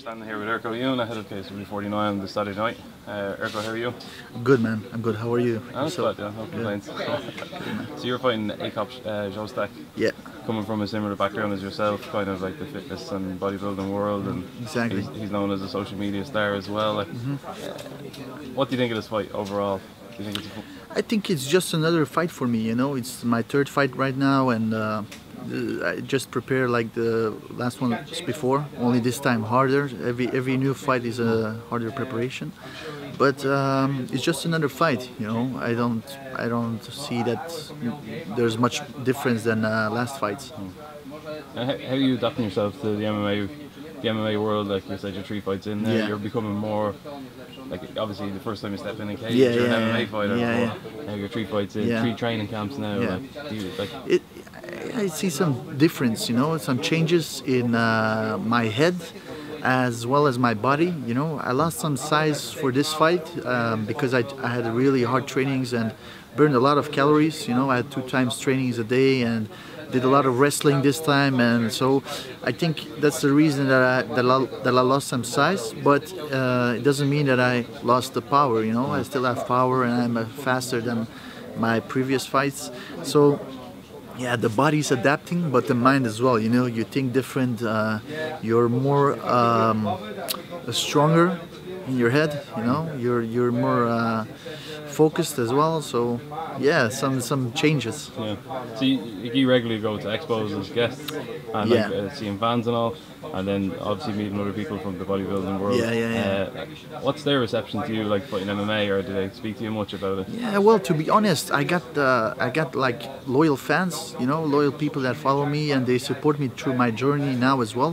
standing here with Erko Jun ahead of KSW 49 on this Saturday night. Uh, Erko, how are you? Good man, I'm good. How are you? I'm So- good, yeah, no complaints. so you're fighting Akop uh, Szostak, Yeah, coming from a similar background as yourself, kind of like the fitness and bodybuilding world, and Exactly. he's, he's known as a social media star as well. Like, uh, what do you think of this fight overall? Do you think it's a, I think it's just another fight for me. You know, it's my third fight right now, and uh, I just prepare like the last one before. Only this time harder. Every every new fight is a harder preparation, but um, it's just another fight. You know, I don't I don't see that there's much difference than uh, last fights. how, how are you adapting yourself to the MMA, the MMA world? Like you said, you're three fights in there, Yeah. You're becoming more. Like obviously, the first time you step in a cage, Yeah, you're yeah, an MMA yeah. fighter. Yeah, before. Now you're three fights in, Yeah. three training camps now. Yeah. Like, you, like it, I see some difference, you know, some changes in uh, my head as well as my body. You know, I lost some size for this fight um, because I, I had really hard trainings and burned a lot of calories. You know, I had two times trainings a day and did a lot of wrestling this time, and so I think that's the reason that I that I, that I lost some size. But uh, it doesn't mean that I lost the power. You know, I still have power and I'm faster than my previous fights. So yeah the body's adapting but the mind as well. You know you think different uh, you're more um, stronger in your head you know you're you're more uh, focused as well so yeah some some changes Yeah. So you, you regularly go to expos as guests and like, uh, seeing fans and all, and then obviously meeting other people from the bodybuilding world. Yeah, yeah, yeah. Uh, what's their reception to you, like fighting MMA, or do they speak to you much about it? yeah well to be honest i got uh, i got like loyal fans you know loyal people that follow me and they support me through my journey now as well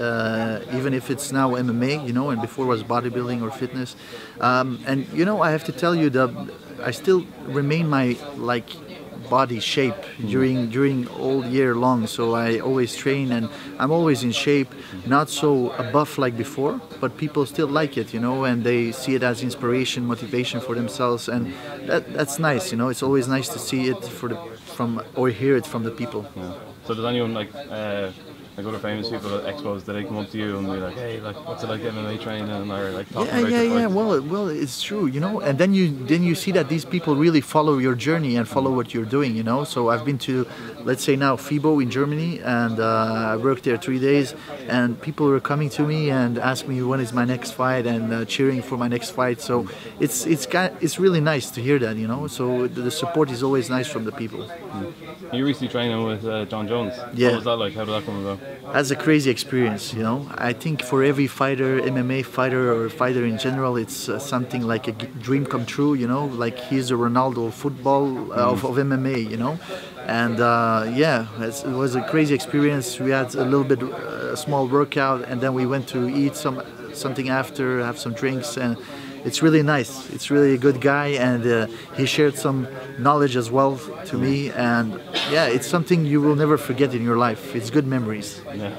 uh, even if it's now MMA, you know, and before was bodybuilding or fitness. Um, and you know, I have to tell you that I still remain my like body shape during during all year long. So I always train and I'm always in shape, not so buff like before, but people still like it, you know, and they see it as inspiration, motivation for themselves, and that, that's nice, you know. It's always nice to see it for the from or hear it from the people. Yeah. So does anyone like uh, like other famous people at expos, do they come up to you and be like, hey, like what's it like MMA training, or like talking yeah, about yeah, yeah. fights? Well, well, it's true, you know. And then you then you see that these people really follow your journey and follow what you're doing, you know. So I've been to, let's say now FIBO in Germany, and uh, I worked there three days, and people were coming to me and asking me when is my next fight and uh, cheering for my next fight. So it's it's kind it's really nice to hear that, you know. So the, support is always nice from the people. You recently training with uh, Jon Jones. Yeah. What was that like? How did that come about? That's a crazy experience, you know. I think for every fighter, MMA fighter or fighter in general, it's uh, something like a dream come true, you know. Like he's a Ronaldo football uh, of, of MMA, you know. And uh, yeah, it was a crazy experience. We had a little bit uh, a small workout, and then we went to eat some something after, have some drinks, and it's really nice. It's really a good guy, and uh, he shared some knowledge as well to me. And yeah, it's something you will never forget in your life. It's good memories. Yeah.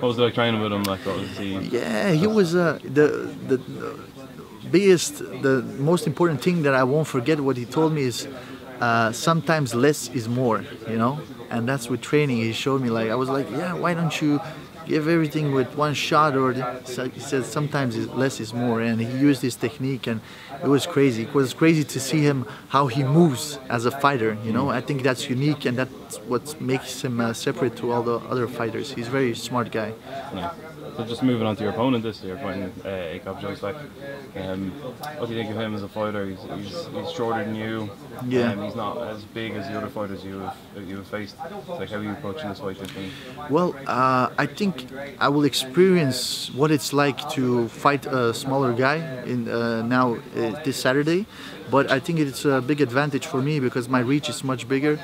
What was it like training with him? Like, what was he? Yeah, he was uh, the, the the biggest, the most important thing that I won't forget. What he told me is uh, sometimes less is more, you know, and that's with training. He showed me like I was like, yeah, why don't you give everything with one shot? Or he said sometimes less is more, and he used this technique, and it was crazy. It was crazy to see him how he moves as a fighter. You know, I think that's unique, and that's what makes him uh, separate to all the other fighters. He's a very smart guy. So just moving on to your opponent this year, fighting uh, Akop Szostak. Um, what do you think of him as a fighter? He's, he's, he's shorter than you. Yeah. Um, he's not as big as the other fighters you have you have faced. Like, how are you approaching this fight differently? Well, uh, I think I will experience what it's like to fight a smaller guy in uh, now uh, this Saturday, but I think it's a big advantage for me because my reach is much bigger.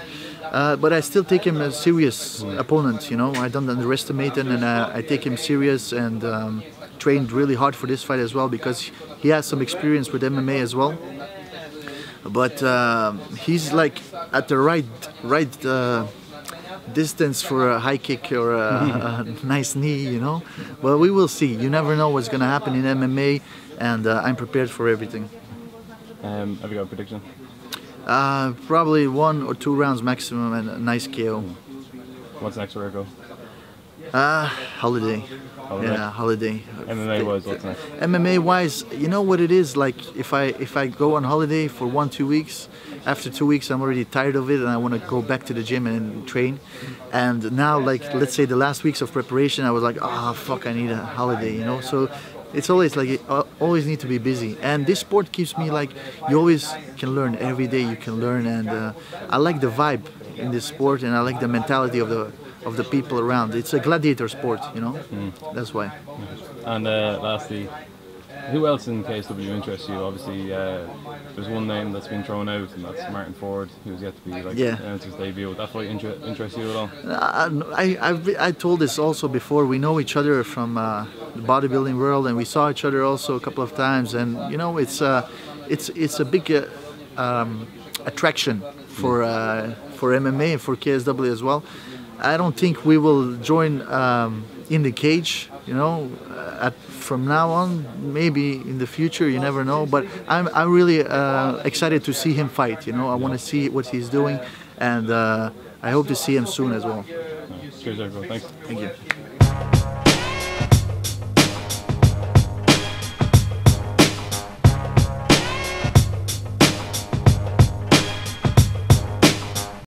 Uh, but I still take him a serious opponent. You know, I don't underestimate him, and uh, I take him serious and um, trained really hard for this fight as well because he has some experience with MMA as well but uh, he's like at the right right uh, distance for a high kick or a, a nice knee, you know. Well, we will see. You never know what's gonna happen in MMA, and uh, I'm prepared for everything. Um, have you got a prediction? Uh, probably one or two rounds maximum and a nice KO. What's next for Erko? Ah, holiday. Holiday. Yeah, holiday. MMA wise, what's next? MMA wise, you know what it is like. If I if I go on holiday for one two weeks, after two weeks I'm already tired of it and I want to go back to the gym and train. And now, like let's say the last weeks of preparation, I was like, ah, fuck, I need a holiday, you know. So it's always like I always need to be busy. And this sport keeps me like you always can learn every day. You can learn, and uh, I like the vibe in this sport, and I like the mentality of the of the people around. It's a gladiator sport, you know. That's why. And uh, lastly, who else in KSW interests you? Obviously, uh, there's one name that's been thrown out, and that's Martyn Ford, who's yet to be like Yeah. announced his debut. Would that fight inter- interest you at all? Uh, I, I, I told this also before. We know each other from uh, the bodybuilding world, and we saw each other also a couple of times. And you know, it's uh, it's it's a big uh, um, attraction for uh, for MMA and for KSW as well. I don't think we will join um, in the cage. You know, uh, at, from now on, maybe in the future, you never know. But I'm I'm really uh, excited to see him fight. You know, I want to see what he's doing, and uh, I hope to see him soon as well. Cheers, everyone. Thanks. Thank you.